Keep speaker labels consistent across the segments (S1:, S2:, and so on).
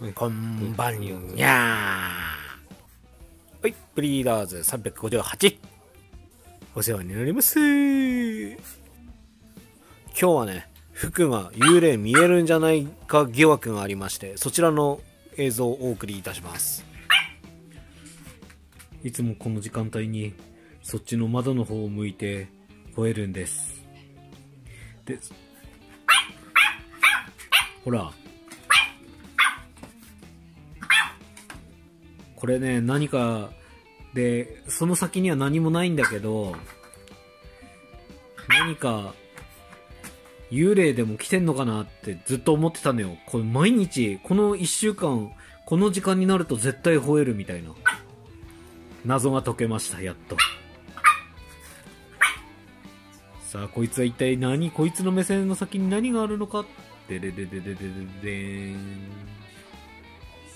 S1: こんばんにゃーはい、ブリーダーズ358お世話になります今日はね、服が幽霊見えるんじゃないか疑惑がありまして、そちらの映像をお送りいたします。いつもこの時間帯に、そっちの窓の方を向いて吠えるんです。で、ほら。これね、何か、で、その先には何もないんだけど、何か、幽霊でも来てんのかなってずっと思ってたのよ。これ毎日、この1週間、この時間になると絶対吠えるみたいな。謎が解けました、やっと。さあ、こいつは一体何こいつの目線の先に何があるのかでででででででれん。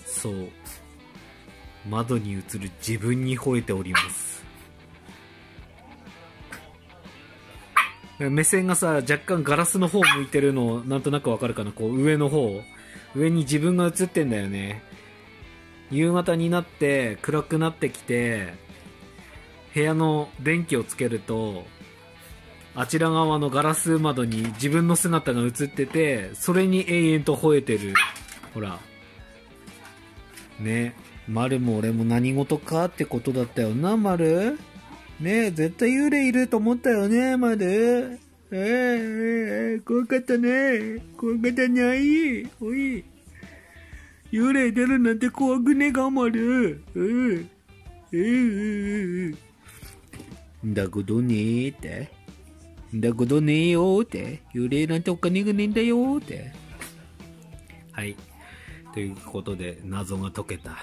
S1: そう。窓に映る自分に吠えております。目線がさ、若干ガラスの方向いてるの、なんとなくわかるかなこう、上の方。上に自分が映ってんだよね。夕方になって、暗くなってきて、部屋の電気をつけると、あちら側のガラス窓に自分の姿が映ってて、それに永遠と吠えてる。ほら。ね。丸も俺も何事かってことだったよな、丸。ねえ、絶対幽霊いると思ったよね、丸。ええええ怖かったね。怖かったない。おい。幽霊出るなんて怖くねえか、丸。うん。うん。だけどねーって。だけどねえよって。幽霊なんてお金がねえんだよって。はい。ということで、謎が解けた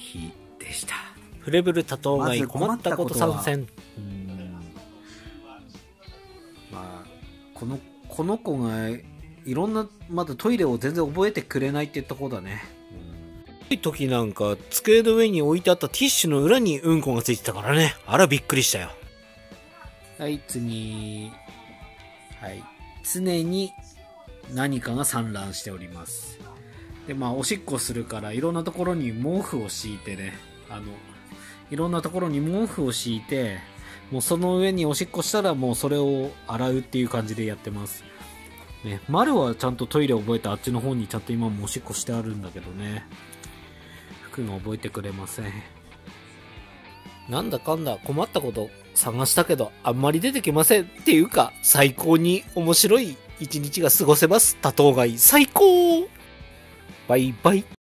S1: 日でした。フレブル多頭
S2: まず
S1: 困ったこと参戦。
S2: まあ、この、この子が、いろんな、まだトイレを全然覚えてくれないってとこだね。
S1: い時なんか、机の上に置いてあったティッシュの裏にうんこがついてたからね。あら、びっくりしたよ。
S2: はい、次。はい。常に何かが散乱しております。で、まあ、おしっこするから、いろんなところに毛布を敷いてね、あの、いろんなところに毛布を敷いて、もうその上におしっこしたらもうそれを洗うっていう感じでやってます。ね、丸はちゃんとトイレ覚えてあっちの方にちゃんと今もおしっこしてあるんだけどね。服が覚えてくれません。
S1: なんだかんだ困ったこと探したけど、あんまり出てきません。っていうか、最高に面白い一日が過ごせます。多頭飼い最高バイバイ。